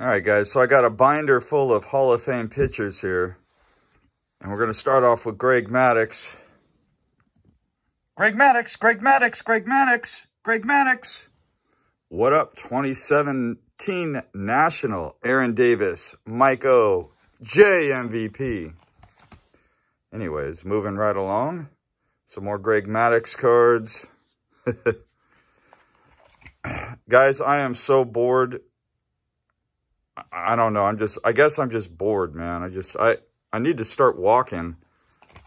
All right, guys, so I got a binder full of Hall of Fame pitchers here. And we're going to start off with Greg Maddux. Greg Maddux, Greg Maddux, Greg Maddux, Greg Maddux. What up, 2017 National, Aaron Davis, Mike O, J MVP. Anyways, moving right along. Some more Greg Maddux cards. Guys, I am so bored I don't know. I'm just, I guess I'm just bored, man. I just, I, I need to start walking.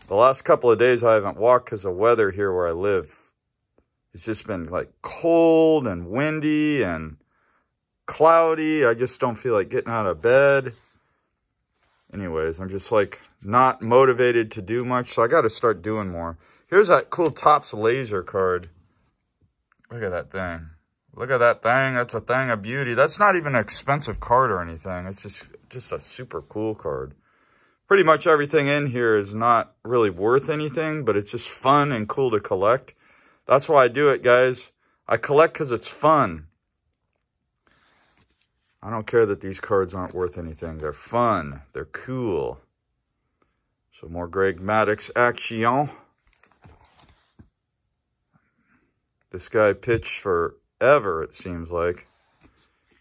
The last couple of days I haven't walked because of weather here where I live. It's just been like cold and windy and cloudy. I just don't feel like getting out of bed. Anyways, I'm just like not motivated to do much. So I got to start doing more. Here's that cool Topps laser card. Look at that thing. Look at that thing. That's a thing of beauty. That's not even an expensive card or anything. It's just, just a super cool card. Pretty much everything in here is not really worth anything, but it's just fun and cool to collect. That's why I do it, guys. I collect because it's fun. I don't care that these cards aren't worth anything. They're fun. They're cool. So more Greg Maddux action. This guy pitched for ever, it seems like.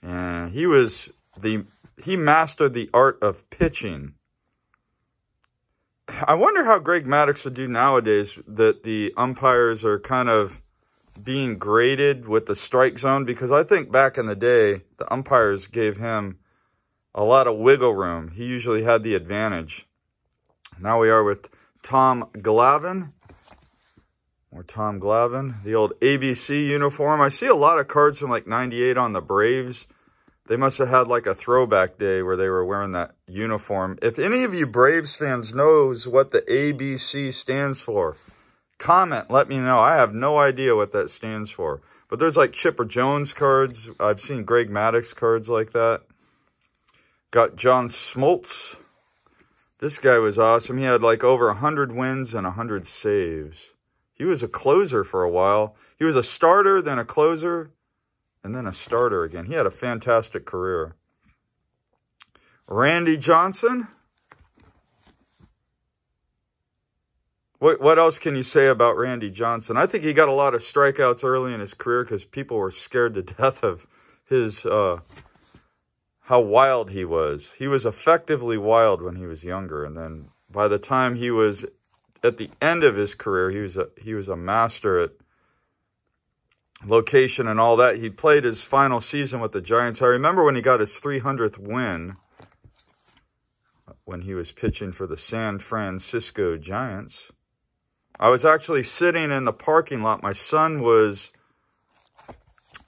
And he was the, he mastered the art of pitching. I wonder how Greg Maddux would do nowadays that the umpires are kind of being graded with the strike zone because I think back in the day, the umpires gave him a lot of wiggle room. He usually had the advantage. Now we are with Tom Glavine. More Tom Glavine, the old ABC uniform. I see a lot of cards from like 98 on the Braves. They must have had like a throwback day where they were wearing that uniform. If any of you Braves fans knows what the ABC stands for, comment, let me know. I have no idea what that stands for. But there's like Chipper Jones cards. I've seen Greg Maddux cards like that. Got John Smoltz. This guy was awesome. He had like over 100 wins and 100 saves. He was a closer for a while. He was a starter, then a closer, and then a starter again. He had a fantastic career. Randy Johnson. What, what else can you say about Randy Johnson? I think he got a lot of strikeouts early in his career because people were scared to death of his, uh, how wild he was. He was effectively wild when he was younger. And then by the time he was at the end of his career, he was a, he was a master at location and all that. He played his final season with the Giants. I remember when he got his 300th win when he was pitching for the San Francisco Giants. I was actually sitting in the parking lot. My son was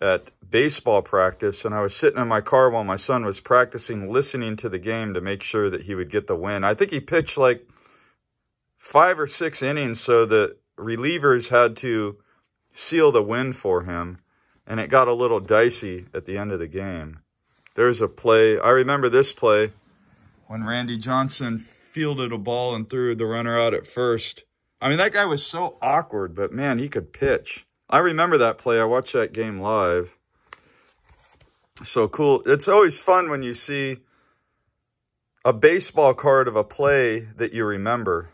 at baseball practice and I was sitting in my car while my son was practicing, listening to the game to make sure that he would get the win. I think he pitched like five or six innings so the relievers had to seal the win for him. And it got a little dicey at the end of the game. There's a play. I remember this play when Randy Johnson fielded a ball and threw the runner out at first. I mean, that guy was so awkward, but man, he could pitch. I remember that play. I watched that game live. So cool. It's always fun when you see a baseball card of a play that you remember.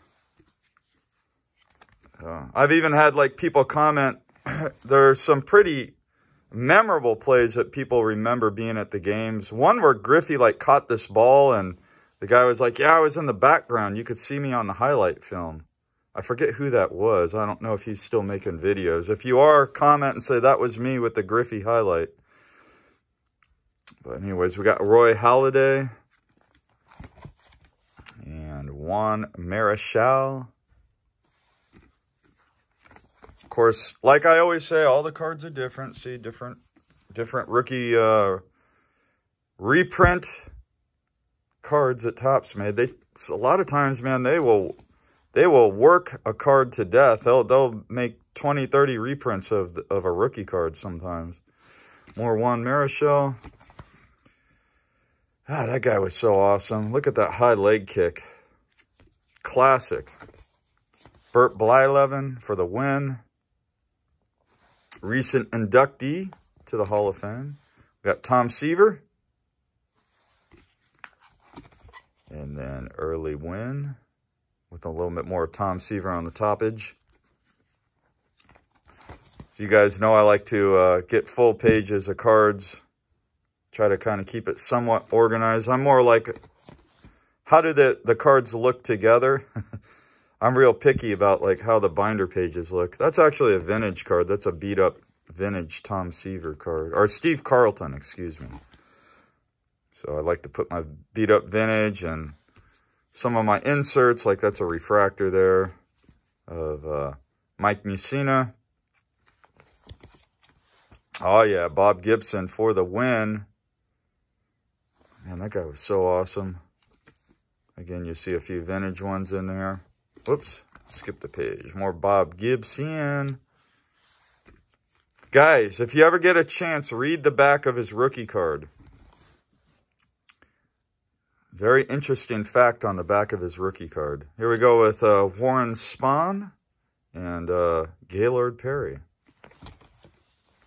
Uh, I've even had like people comment, there's some pretty memorable plays that people remember being at the games. One where Griffey like caught this ball and the guy was like, yeah, I was in the background. You could see me on the highlight film. I forget who that was. I don't know if he's still making videos. If you are, comment and say that was me with the Griffey highlight. But anyways, we got Roy Halladay and Juan Marichal course, like I always say, all the cards are different. See, different, different rookie uh, reprint cards that Topps made. They a lot of times, man, they will they will work a card to death. They'll they'll make 20, 30 reprints of the, of a rookie card sometimes. More Juan Marichal. Ah, that guy was so awesome. Look at that high leg kick. Classic. Bert Blyleven for the win recent inductee to the Hall of Fame. We got Tom Seaver. And then Early Wynn with a little bit more Tom Seaver on the toppage. So you guys know I like to uh, get full pages of cards. Try to kind of keep it somewhat organized. I'm more like, how do the, the cards look together? I'm real picky about like how the binder pages look. That's actually a vintage card. That's a beat up vintage Tom Seaver card. Or Steve Carlton, excuse me. So I like to put my beat up vintage and some of my inserts, like that's a refractor there of uh, Mike Mussina. Oh, yeah, Bob Gibson for the win. Man, that guy was so awesome. Again, you see a few vintage ones in there. Whoops, skip the page. More Bob Gibson. Guys, if you ever get a chance, read the back of his rookie card. Very interesting fact on the back of his rookie card. Here we go with uh, Warren Spahn and uh, Gaylord Perry.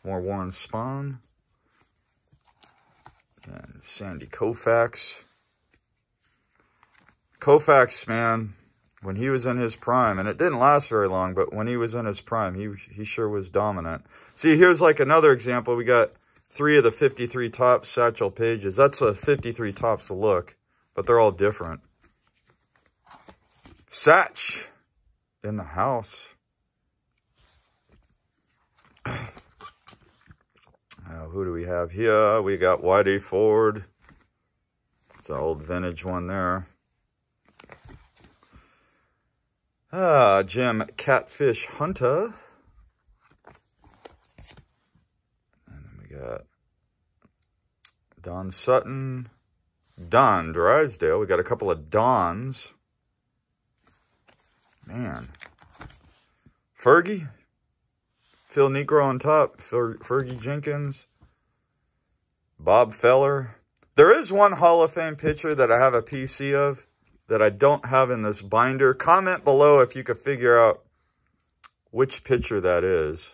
More Warren Spahn. And Sandy Koufax. Koufax, man, when he was in his prime, and it didn't last very long, but when he was in his prime, he, he sure was dominant. See, here's like another example. We got three of the 53 Topps Satchel Paiges. That's a 53 Topps look, but they're all different. Satch in the house. Now, who do we have here? We got Whitey Ford. It's an old vintage one there. Ah, Jim Catfish Hunter. And then we got Don Sutton. Don Drysdale. We got a couple of Dons. Man. Fergie. Phil Niekro on top, Fer Fergie Jenkins, Bob Feller. There is one Hall of Fame pitcher that I have a PC of that I don't have in this binder. Comment below if you could figure out which picture that is.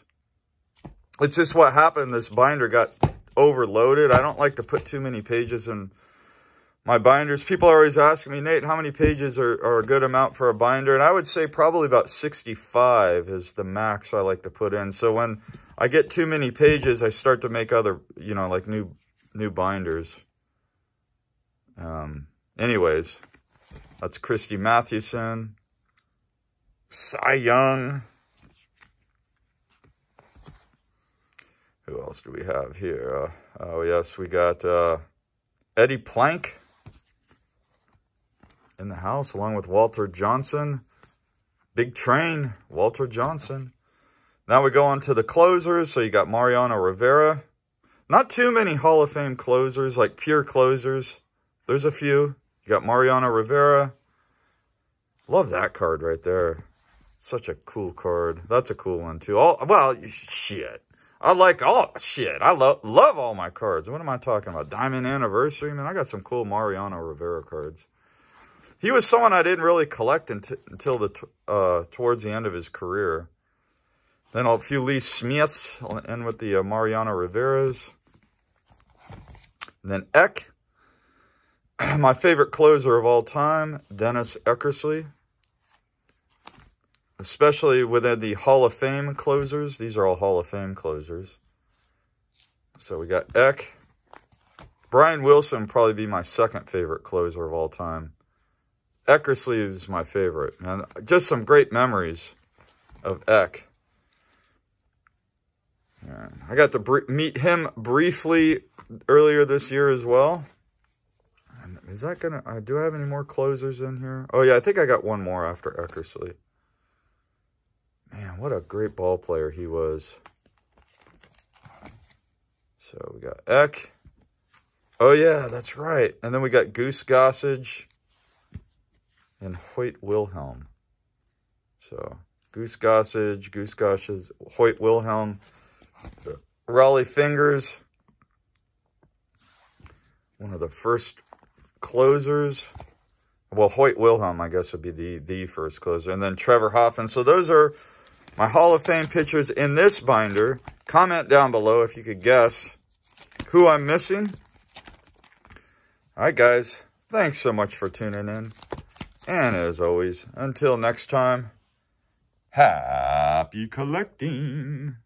It's just what happened. This binder got overloaded. I don't like to put too many pages in my binders. People are always asking me, Nate, how many pages are, are a good amount for a binder? And I would say probably about 65 is the max I like to put in. So when I get too many pages, I start to make other, you know, like new new binders. Um, anyways, that's Christy Mathewson, Cy Young. Who else do we have here? Uh, oh, yes, we got uh, Eddie Plank in the house, along with Walter Johnson. Big train, Walter Johnson. Now we go on to the closers. So you got Mariano Rivera. Not too many Hall of Fame closers, like pure closers. There's a few. You got Mariano Rivera. Love that card right there. Such a cool card. That's a cool one too. All well, shit. I like all shit. I love love all my cards. What am I talking about? Diamond Anniversary, man. I got some cool Mariano Rivera cards he was someone I didn't really collect until, the uh, towards the end of his career. Then a few Lee Smiths, and with the uh, Mariano Riveras. And then Eck, my favorite closer of all time, Dennis Eckersley. Especially within the Hall of Fame closers. These are all Hall of Fame closers. So we got Eck. Brian Wilson probably be my second favorite closer of all time. Eckersley is my favorite. And just some great memories of Eck. I got to meet him briefly earlier this year as well. Is that going to... Uh, do I have any more closers in here? Oh, yeah, I think I got one more after Eckersley. Man, what a great ball player he was. So we got Eck. Oh, yeah, that's right. And then we got Goose Gossage and Hoyt Wilhelm. So Goose Gossage, Goose Gossage, Hoyt Wilhelm, Rollie Fingers, one of the first closers. Well, Hoyt Wilhelm, I guess, would be the, the first closer. And then Trevor Hoffman. So those are my Hall of Fame pitchers in this binder. Comment down below if you could guess who I'm missing. All right, guys. Thanks so much for tuning in. And as always, until next time, happy collecting.